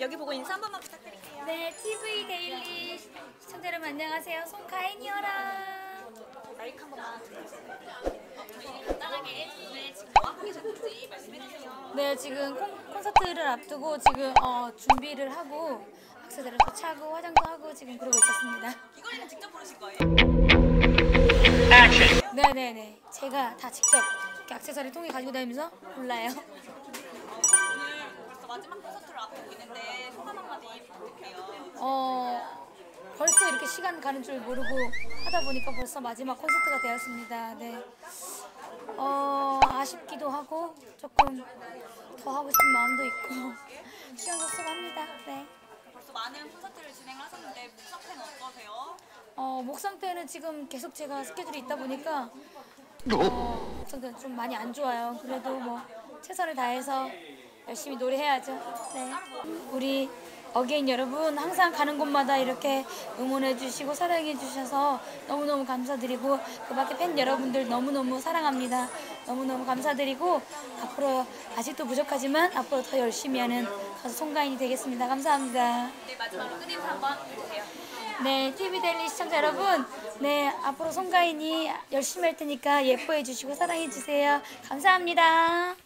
여기 보고 인사 한 번만 부탁드릴게요. 네, TV 데일리 시청자 여러분 안녕하세요. 송가인이어라. 마이크 한 번만 부탁드릴게요. 간단하게 오늘 지금 뭐 하고 계셨는지 말씀해주세요. 네, 지금 콘, 콘서트를 앞두고 지금 어, 준비를 하고 악세사리도 차고 화장도 하고 지금 그러고 있었습니다. 이거는 직접 부르실 거예요? 네, 네, 네. 제가 다 직접 이렇게 악세사리 통에 가지고 다니면서 골라요. 마지막 콘서트를 앞두고 있는데 소감 한마디 부탁드릴게요. 어, 벌써 이렇게 시간 가는 줄 모르고 하다 보니까 벌써 마지막 콘서트가 되었습니다. 네. 어, 아쉽기도 하고 조금 더 하고 싶은 마음도 있고 시원섭섭합니다. 네. 벌써 많은 콘서트를 진행하셨는데 목 상태는 어떠세요? 어, 목 상태는 지금 계속 제가 스케줄이 있다 보니까 어, 목 상태는 좀 많이 안 좋아요. 그래도 뭐 최선을 다해서 열심히 노래해야죠. 네. 우리 어게인 여러분 항상 가는 곳마다 이렇게 응원해 주시고 사랑해 주셔서 너무너무 감사드리고 그 밖에 팬 여러분들 너무너무 사랑합니다. 너무너무 감사드리고 앞으로 아직도 부족하지만 앞으로 더 열심히 하는 가수 송가인이 되겠습니다. 감사합니다. 네, 마지막으로 끝 인사 한번 해주세요. 네, TV 데일리 시청자 여러분, 네 앞으로 송가인이 열심히 할 테니까 예뻐해 주시고 사랑해 주세요. 감사합니다.